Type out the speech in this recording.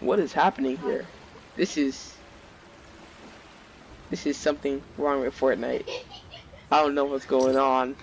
What is happening here? This is... This is something wrong with Fortnite. I don't know what's going on.